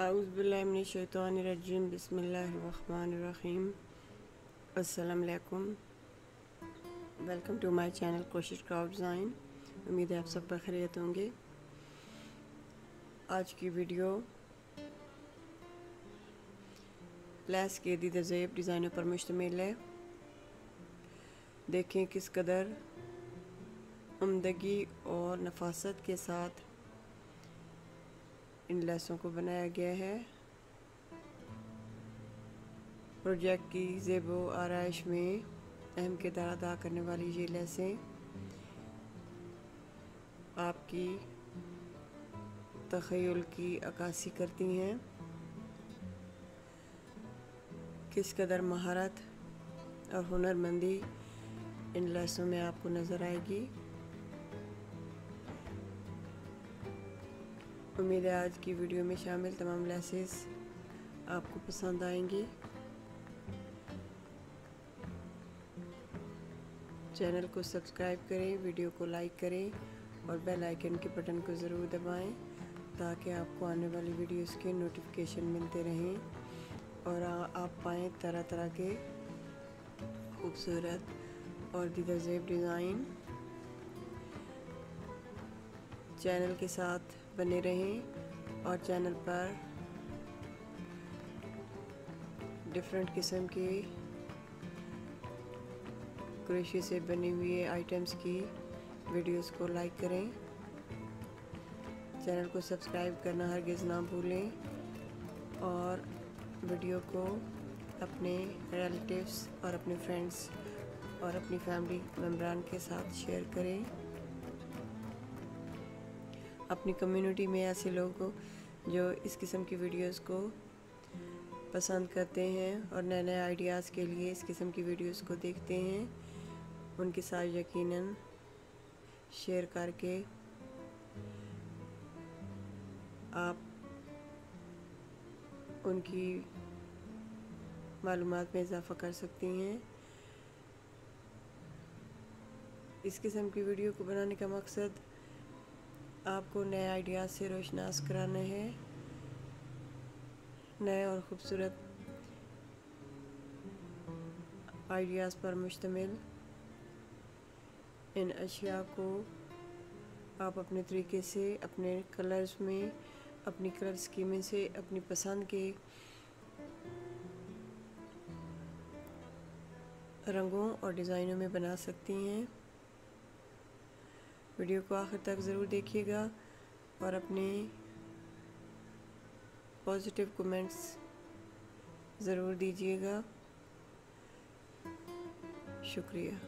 اعوذ باللہ من الشیطان الرجیم، بسم اللہ الرحمن الرحیم۔ السلام علیکم۔ ویلکم ٹو مائی چینل کوشش کراؤڈ ڈیزائن امید ہے آپ سب بخیریت ہوں گے۔ آج کی ویڈیو لیس کے دیدہ زیب ڈیزائنوں پر مشتمل ہے۔ دیکھیں کس قدر عمدگی اور نفاست کے ساتھ ان لیسوں کو بنایا گیا ہے۔ پروجیکٹ کی زیب و آرائش میں اہم کردار ادا کرنے والی یہ لیسیں آپ کی تخیل کی عکاسی کرتی ہیں۔ کس قدر مہارت اور ہنرمندی ان لیسوں میں آپ کو نظر آئے گی۔ امید ہے آج کی ویڈیو میں شامل تمام لیسز آپ کو پسند آئیں گی۔ چینل کو سبسکرائب کریں، ویڈیو کو لائک کریں اور بیل آئیکن کے بٹن کو ضرور دبائیں تاکہ آپ کو آنے والی ویڈیوز کے نوٹیفیکیشن ملتے رہیں اور آپ پائیں طرح طرح کے خوبصورت اور دیگر زیب ڈیزائن چینل کے ساتھ بنے رہیں اور چینل پر ڈفرنٹ قسم کی کریشی سے بنی ہوئی آئٹمس کی ویڈیوز کو لائک کریں۔ چینل کو سبسکرائب کرنا ہرگز نہ بھولیں اور ویڈیو کو اپنے ریلیٹیوز اور اپنے فرینڈس اور اپنی فیملی ممبران کے ساتھ شیئر کریں۔ اپنی کمیونٹی میں ایسے لوگ جو اس قسم کی ویڈیوز کو پسند کرتے ہیں اور نئے نئے آئیڈیاز کے لیے اس قسم کی ویڈیوز کو دیکھتے ہیں، ان کے ساتھ یقیناً شیئر کر کے آپ ان کی معلومات میں اضافہ کر سکتی ہیں۔ اس قسم کی ویڈیو کو بنانے کا مقصد آپ کو نئے آئیڈیاز سے روشناس کرانا ہے نئے اور خوبصورت آئیڈیاز پر مشتمل۔ ان اشیاء کو آپ اپنے طریقے سے، اپنے کلرز میں، اپنی کلر اسکیمیں سے، اپنی پسند کے رنگوں اور ڈیزائنوں میں بنا سکتی ہیں۔ ویڈیو کو آخر تک ضرور دیکھیے گا اور اپنے پازیٹیو کومنٹس ضرور دیجیے گا۔ شکریہ۔